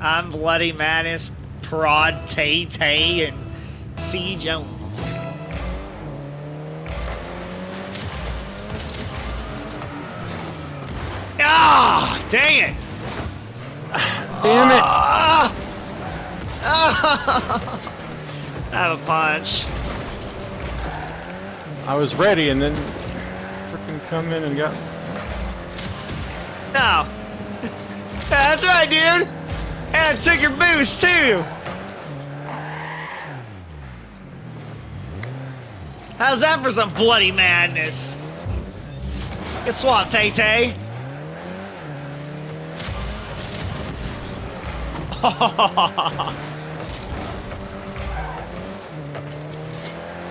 I'm Bloody Madness, Prod Tay Tay, and C Jones. Ah, dang it! Damn it! Ah! I have a punch. I was ready and then freaking come in and got. No. That's right, dude. And I took your boost too. How's that for some bloody madness? Good swap, Tay Tay.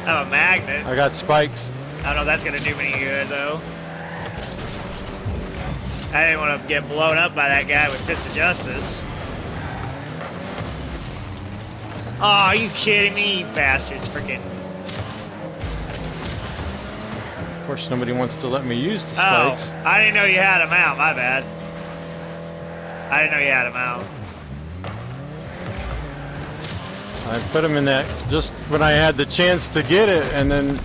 I'm a magnet. I got spikes. I don't know if that's gonna do me any good though. I didn't want to get blown up by that guy with Fist of Justice. Oh, are you kidding me, you bastards? Freaking. Of course, nobody wants to let me use the spikes. Oh, spikes. I didn't know you had them out. My bad. I didn't know you had them out. I put them in that just when I had the chance to get it, and then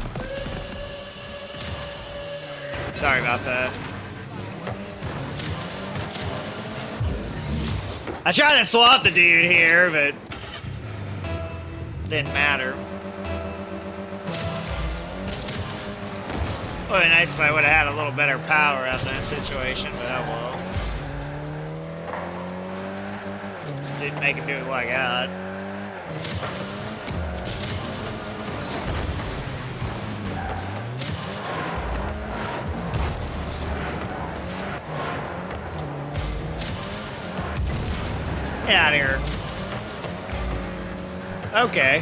Sorry about that. I tried to swap the dude here, but didn't matter. Would been nice if I would have had a little better power out of that situation, but oh well. Didn't make it do what I got. Get out of here. Okay.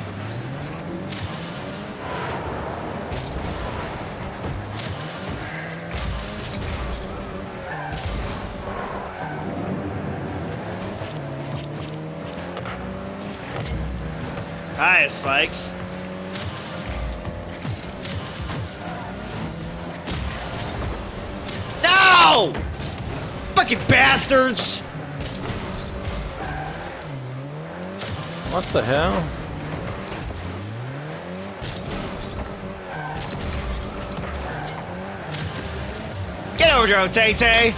Hi, Spikes. No! Fucking bastards! what the hell? Get overdrove, Tay Tay.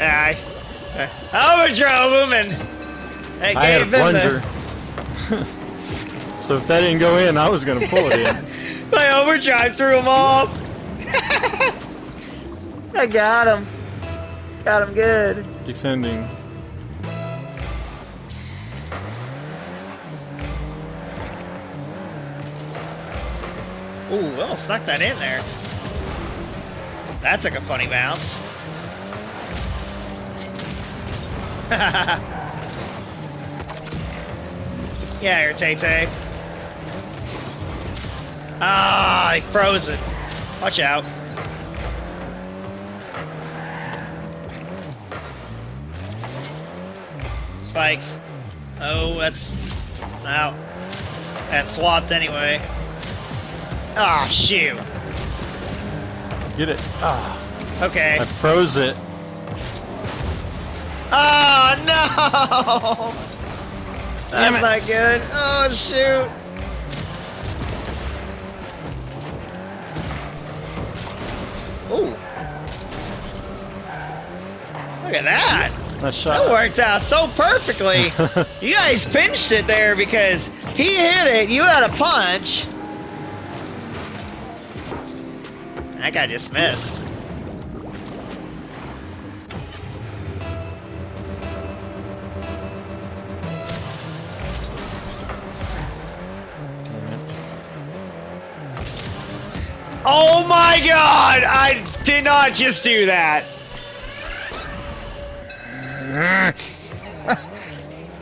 Aye. Uh, overdrove him and I had a gave them plunger. so if that didn't go in, I was gonna pull it in. the my overdrive threw him off. I got him. Got him good. Defending. Ooh, well, snuck that in there. That took a funny bounce. yeah, here, Tay Tay. Ah, he froze it. Watch out. Spikes. Oh, that's out. That swapped anyway. Ah, shoot. Get it. Ah, Okay. I froze it. Oh no! Damn That's it. not good. Oh shoot! Ooh. Look at that! I That shot. worked out so perfectly. you guys pinched it there because he hit it, you had a punch. That guy just missed. Oh my god! I did not just do that.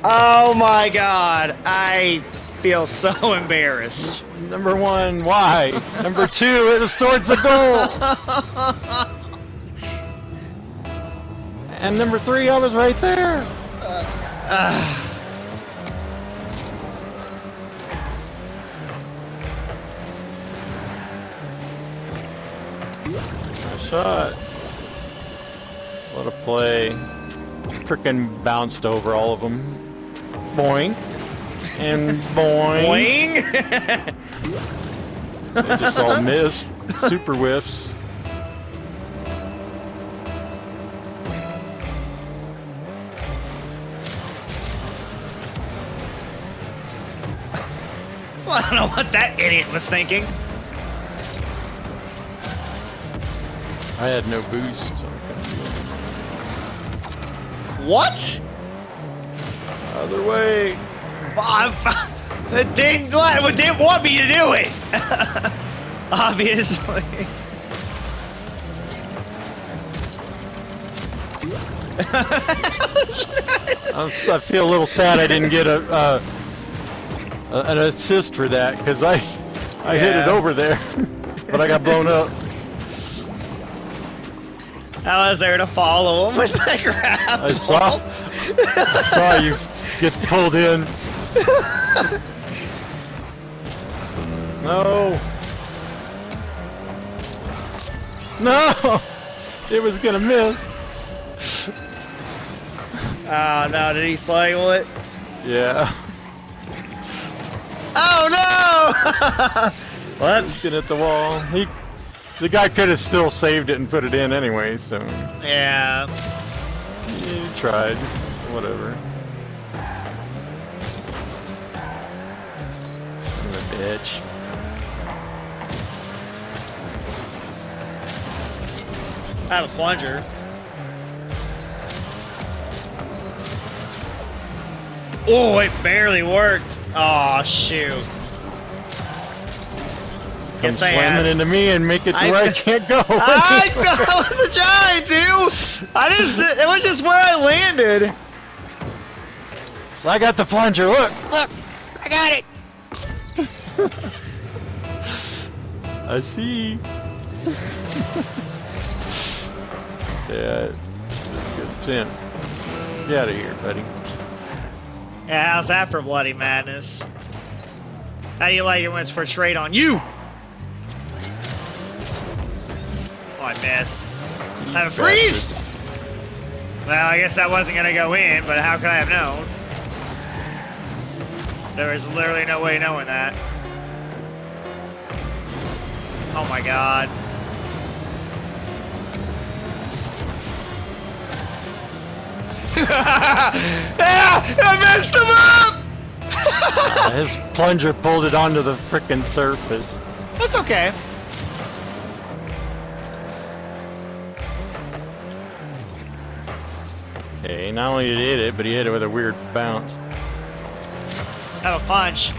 oh my god. I feel so embarrassed. Number one, why? Number two, it was towards the goal. and number three, I was right there. Nice shot. What a play. frickin' bounced over all of them. Boing. And boing. Boing! They just all missed. Super whiffs. well, I don't know what that idiot was thinking. I had no boost. So I couldn't do What? Other way. Well, it didn't, it didn't want me to do it. Obviously. I feel a little sad I didn't get a, uh, a an assist for that because I I hit it over there, but I got blown up. I was there to follow him with my grab. I saw I saw you get pulled in. No. No. It was gonna miss. Oh no, did he slangle it? Yeah. Oh no! Whoops. Looking at the wall. He, the guy could have still saved it and put it in anyway. So Yeah. he tried. Whatever. Bitch. I have a plunger. Oh, it barely worked. Oh shoot. Come Guess they slamming had- into me and make it to I- where I can't go. I, I was trying to. I just it was just where I landed. So I got the plunger. Look, look, I got it. I see. yeah, good attempt. Get out of here, buddy. Yeah, how's that for bloody madness? How do you like it when it's portrayed on you? Oh, I missed. Have a freeze! Well, I guess that wasn't gonna go in, but how could I have known? There was literally no way knowing that. Oh my god. I messed him up! His plunger pulled it onto the frickin' surface. That's okay. Okay, not only did he hit it, but he hit it with a weird bounce. Have a punch.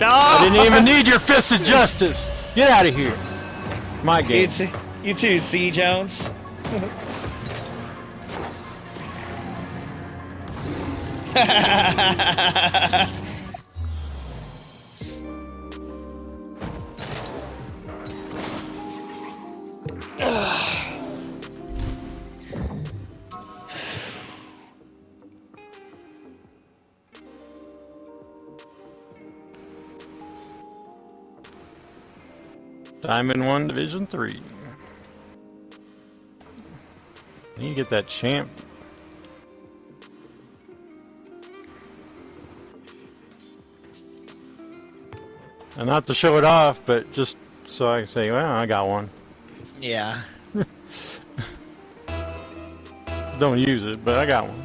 No! I didn't even need your fist of justice. Get out of here. My You game. too, you too, C. Jones. Diamond 1, Division 3. You get that champ. And not to show it off, but just so I can say, well, I got one. yeah. Don't use it, but I got one.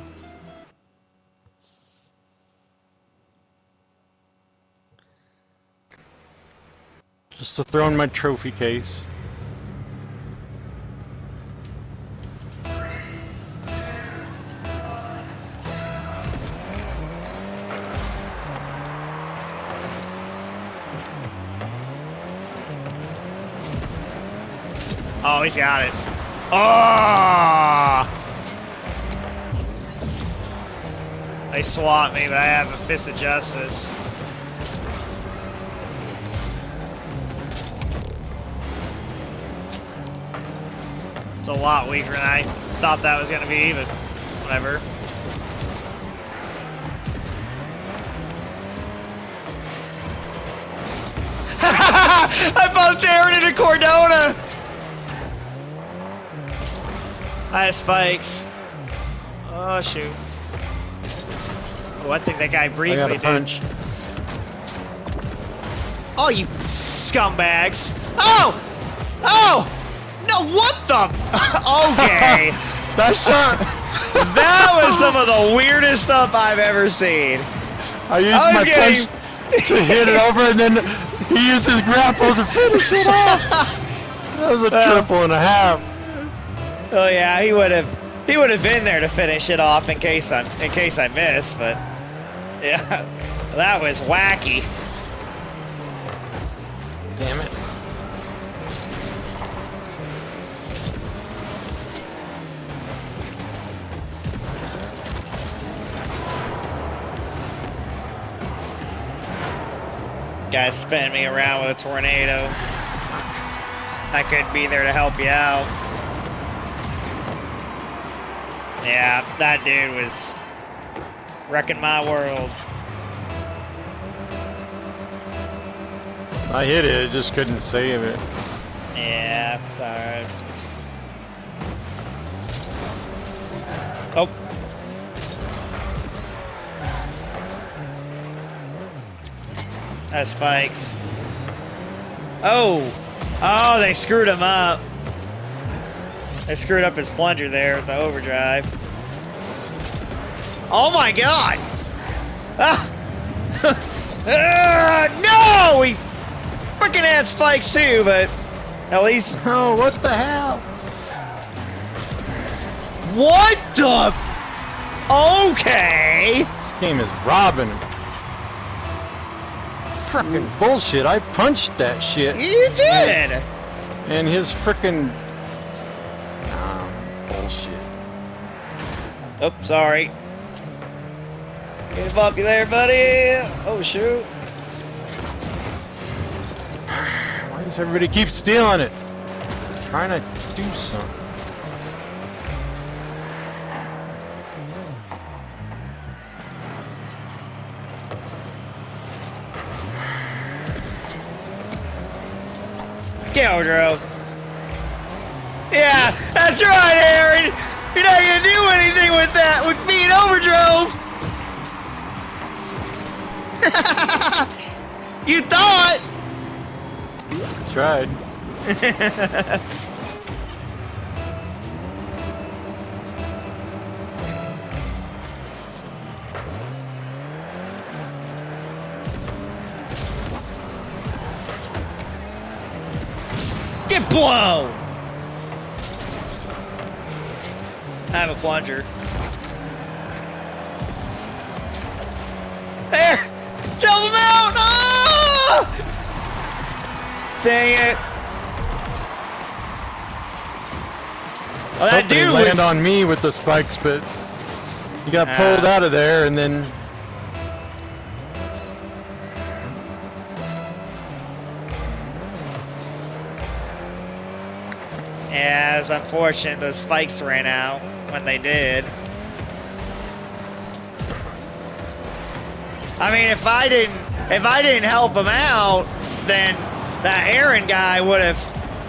Just to throw in my trophy case. Oh, he's got it. Oh! They swat me, but I have a fist of justice. A lot weaker than I thought that was gonna be, but whatever. I bumped Aaron into Cordona! I have spikes. Oh shoot. Oh, I think that guy I briefly got a did. punch. Oh, you scumbags! Oh! Oh! No, what the? okay, That shot! that was some of the weirdest stuff I've ever seen. I used I my getting- punch to hit it over, and then he used his grapple to finish it off. That was a Well. Uh. triple and a half. Oh yeah, he would have he would have been there to finish it off in case I in case I missed, but yeah, that was wacky. Guy spinning me around with a tornado. I couldn't be there to help you out. Yeah, that dude was wrecking my world. I hit it, I just couldn't save it. Yeah, it's alright. That's spikes. Oh! Oh, they screwed him up. They screwed up his plunger there with the overdrive. Oh my god! Ah! Ah, no! We freaking had spikes too, but at least. Oh, what the hell? What the? Okay. This game is robbing. Frickin' bullshit. I punched that shit. You did. And his frickin' Nah, bullshit. Oh, sorry. Get up you there, buddy. Oh, shoot. Why does everybody keep stealing it? trying to do something. Geldro. Yeah, that's right, Aaron. You're not gonna do anything with that with me and Overdrove. you thought. Tried. Get blown! I have a plunger. There! Them out! Ah! Dang it! Well, that Something dude landed was, on me with the spikes, but you got Ah. pulled out of there, and then It's unfortunate those spikes ran out when they did. I mean, if I didn't, if I didn't help him out, then that Aaron guy would have.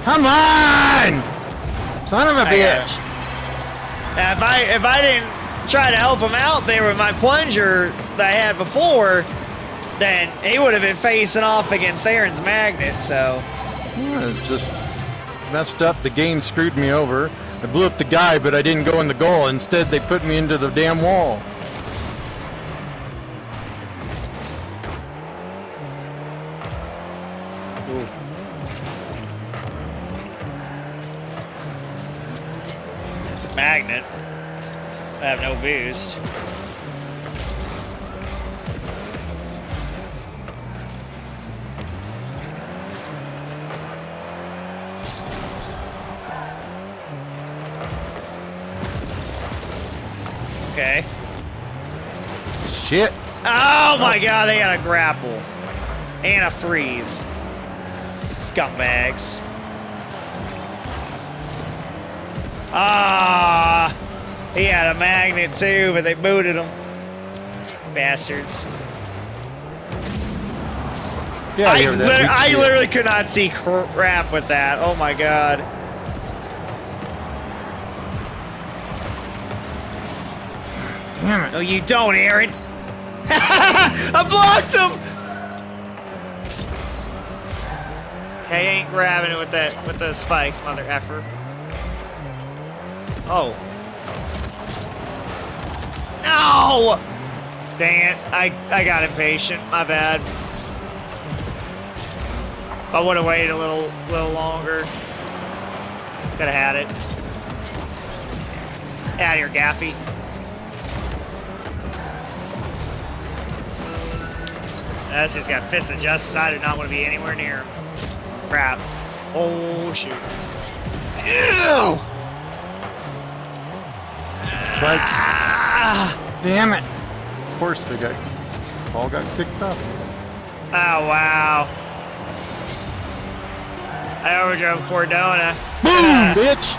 come on, son of a I bitch! If I if I didn't try to help him out there with my plunger that I had before, then he would have been facing off against Aaron's magnet. So Yeah, just messed up. The game screwed me over. I blew up the guy, but I didn't go in the goal. Instead, they put me into the damn wall. magnet. I have no boost. Okay. Shit. Oh my god, they got a grapple. And a freeze. Scumbags. Ah, he had a magnet too, but they booted him. Bastards. Yeah, I, you hear that lit- weak I literally could not see crap with that. Oh my god. Damn it. No, you don't, Aaron. I blocked him. Hey, ain't grabbing it with that with the spikes, mother effer. Oh. No! Dang it. I, I got impatient. My bad. I would have waited a little little longer. Could have had it. Out of here, Gaffy. That's just got fist of justice. I do not want to be anywhere near him. Crap. Oh, shoot. Ew! Spikes. Ah! Damn it. Of course they got all got kicked up. Oh, wow. I overdrove Cordona. Boom, bitch.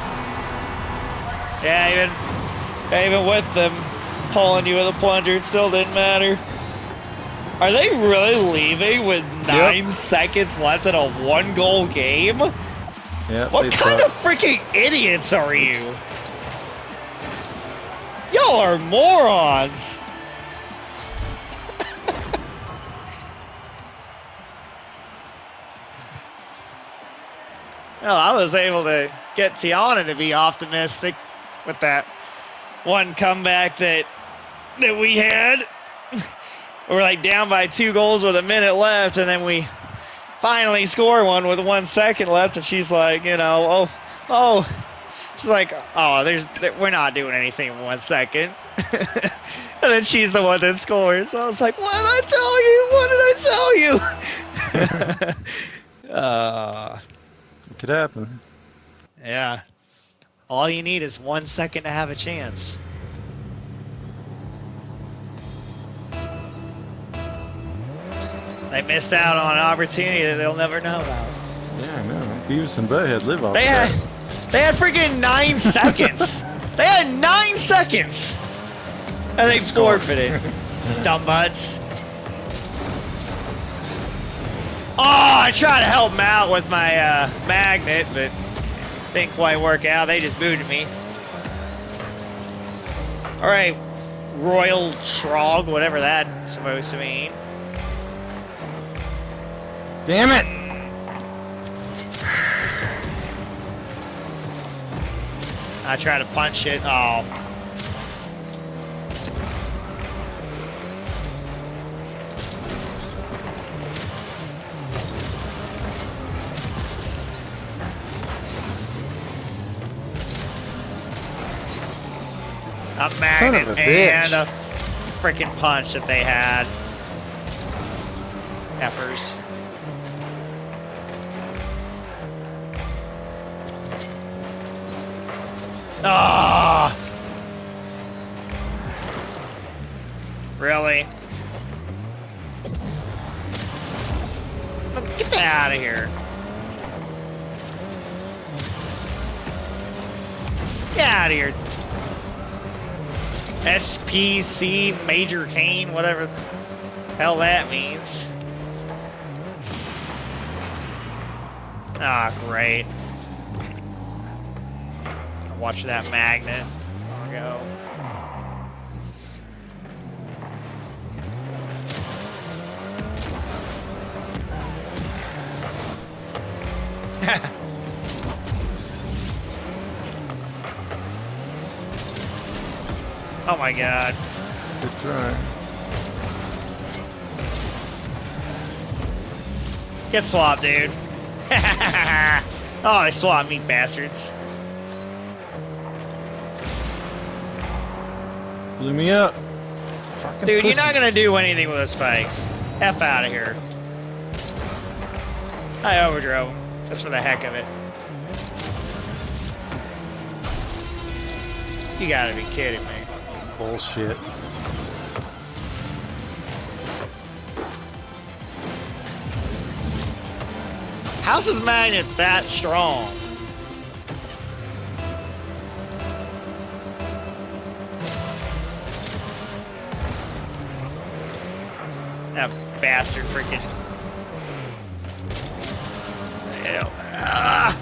Yeah, even, even with them pulling you with a plunger, it still didn't matter. Are they really leaving with nine seconds left in a one goal game? Yeah, What kind suck. of freaking idiots are you? Y'all are morons. well, I was able to get Tiana to be optimistic with that one comeback that that we had. We're like down by two goals with a minute left, and then we finally score one with one second left, and she's like, you know, oh, oh, she's like, oh, there's, there, we're not doing anything in one second. and then she's the one that scores. So I was like, what did I tell you? What did I tell you? uh, It could happen. yeah. All you need is one second to have a chance. They missed out on an opportunity that they'll never know about. Yeah, I know. Beavis and Butthead live off They of had, that. they had freaking nine seconds. They had nine seconds, and they Scored. for forfeited. Dumb butts. Oh, I tried to help them out with my uh, magnet, but didn't quite work out. They just booted me. All right, Royal Trog, whatever that's supposed to mean. Damn it! I try to punch it. Oh. A Son magnet a and bitch. a freaking punch that they had. Peppers. Ah! Really? Get that out of here. Get out of here. SPC Major Kane, whatever hell that means. Ah, great. Watch that magnet. Go. oh my god. Good try. Get swapped, dude. oh, they swapped me, bastards. Blew me up. Fucking Dude, you're not gonna do anything with those spikes. F out of here. I overdrove 'em, just for the heck of it. You gotta be kidding me. Bullshit. How's this magnet that strong? That bastard freaking. Ah.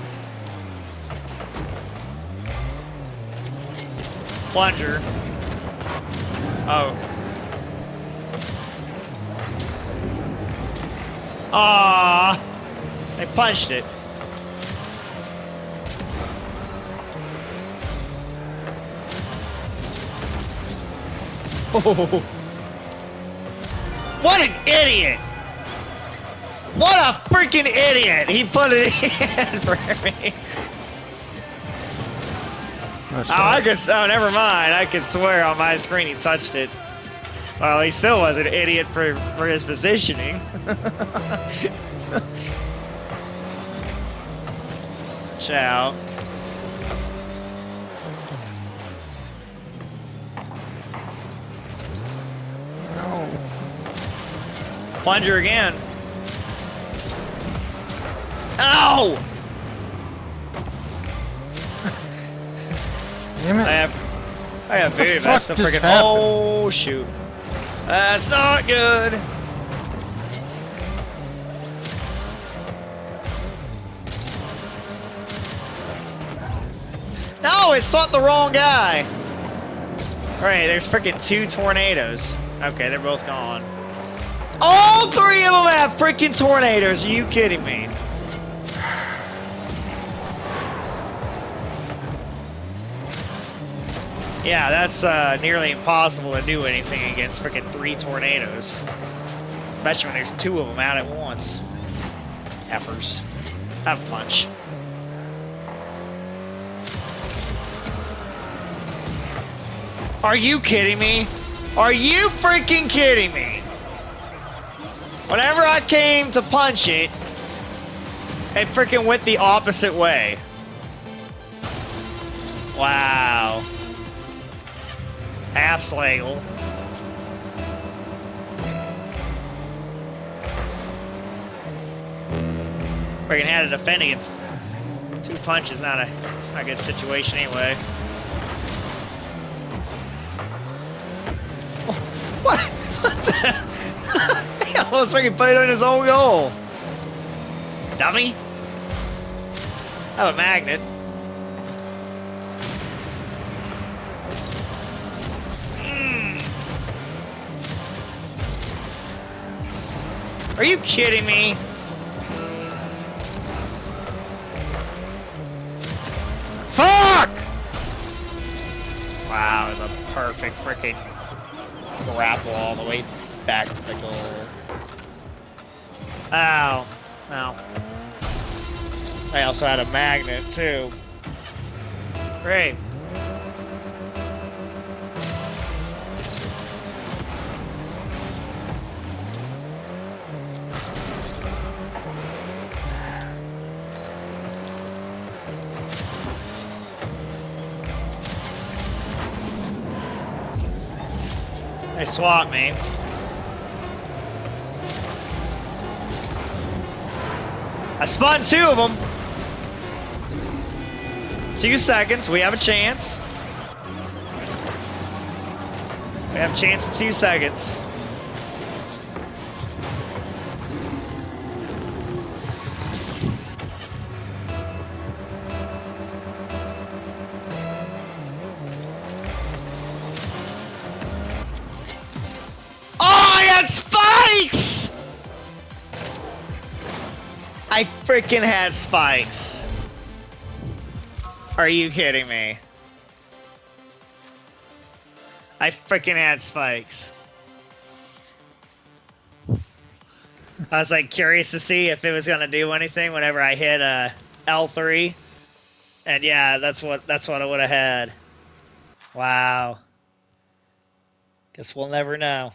Plunger. Oh. Ah, they punched it. Oh. What an idiot! What a freaking idiot! He put it in for me. Oh, I could. Oh, never mind. I could swear on my screen he touched it. Well, he still was an idiot for for his positioning. Ciao. Plunger again. Ow! Damn it. I have. I have very to just freaking. happened? Oh shoot! That's not good. No, it sought the wrong guy. Right, there's freaking two tornadoes. Okay, they're both gone. All three of them have freaking tornadoes. Are you kidding me? Yeah, that's uh, nearly impossible to do anything against freaking three tornadoes. Especially when there's two of them out at once. Heifers. Have a punch. Are you kidding me? Are you freaking kidding me? Whenever I came to punch it, it freaking went the opposite way. Wow. half Abslagle. Freaking had to defend against two punches, not a, not a good situation anyway. He almost freaking put it on his own goal. Dummy. Have a magnet. Mm. Are you kidding me? Fuck! Wow, it's a perfect freaking grapple all the way back to the goal. Ow. Ow. I also had a magnet too. Great. They swat me. I spun two of them. Two seconds. We have a chance. We have a chance in two seconds. Freaking had spikes. Are you kidding me? I freaking had spikes. I was like curious to see if it was gonna do anything whenever I hit uh, L3. And yeah, that's what that's what I would have had. Wow. Guess we'll never know.